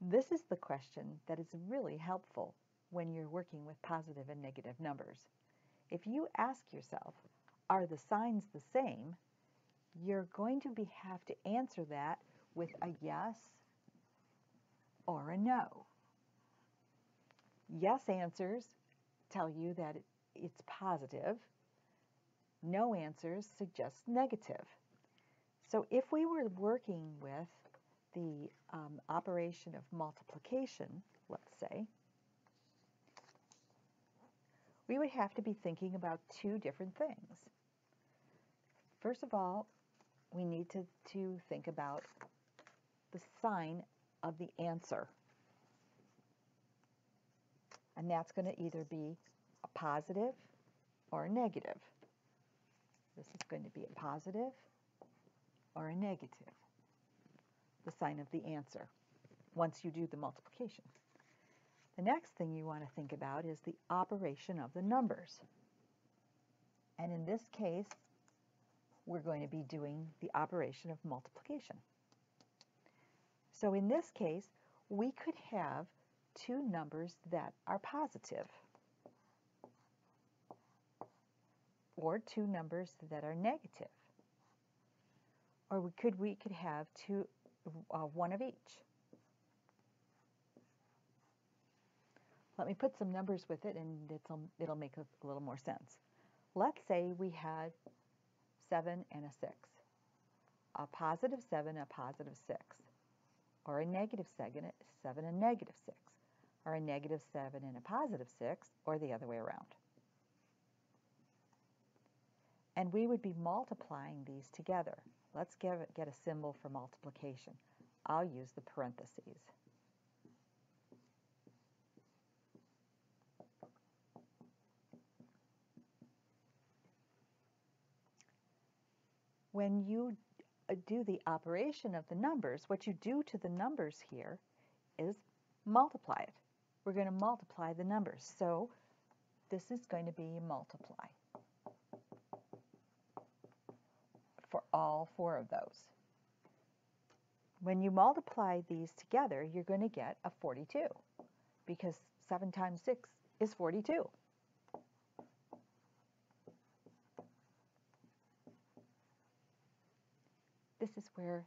This is the question that is really helpful when you're working with positive and negative numbers. If you ask yourself, are the signs the same? You're going to be, have to answer that with a yes or a no. Yes answers tell you that it's positive. No answers suggest negative. So if we were working with the um, operation of multiplication, let's say, we would have to be thinking about two different things. First of all, we need to, to think about the sign of the answer. And that's going to either be a positive or a negative. This is going to be a positive or a negative, the sign of the answer, once you do the multiplication. The next thing you want to think about is the operation of the numbers. And in this case, we're going to be doing the operation of multiplication. So in this case, we could have two numbers that are positive or two numbers that are negative. Or we could, we could have two, uh, one of each. Let me put some numbers with it and it'll, it'll make a, little more sense. Let's say we had 7 and a 6. A positive 7, a positive 6. Or a negative 7, 7 and negative 6. Or a negative 7 and a positive 6, or the other way around. And we would be multiplying these together. Let's get, get a symbol for multiplication. I'll use the parentheses. When you uh, do the operation of the numbers, what you do to the numbers here is multiply it. We're going to multiply the numbers. So this is going to be multiply for all four of those. When you multiply these together, you're going to get a 42 because 7 times 6 is 42. This is where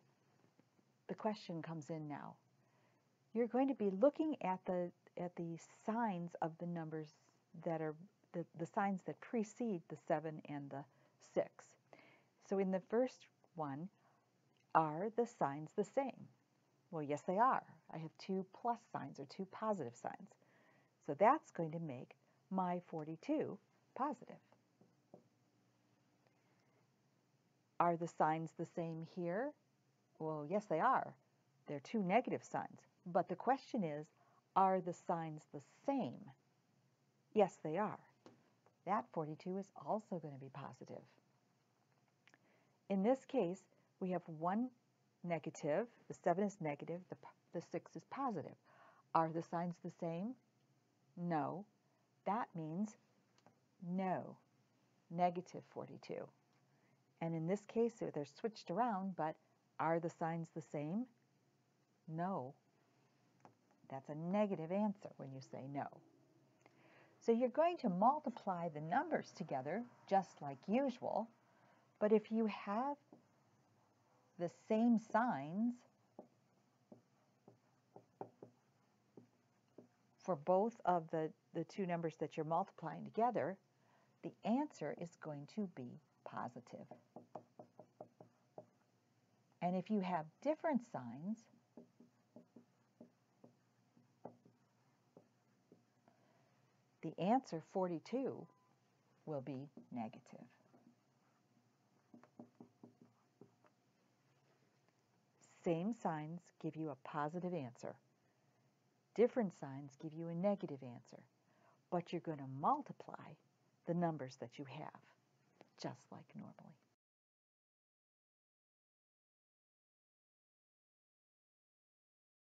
the question comes in now. You're going to be looking at the at the signs of the numbers that are the, the signs that precede the 7 and the 6. So in the first one, are the signs the same? Well, yes, they are. I have two plus signs or two positive signs. So that's going to make my 42 positive. Are the signs the same here? Well, yes, they are. They're two negative signs. But the question is, are the signs the same? Yes, they are. That 42 is also going to be positive. In this case, we have one negative, the 7 is negative, the, the 6 is positive. Are the signs the same? No. That means no, negative 42. And in this case, they're switched around, but are the signs the same? No. That's a negative answer when you say no. So you're going to multiply the numbers together just like usual, but if you have the same signs for both of the, the two numbers that you're multiplying together, the answer is going to be positive. And if you have different signs, the answer 42 will be negative. Same signs give you a positive answer. Different signs give you a negative answer. But you're going to multiply the numbers that you have, just like normally.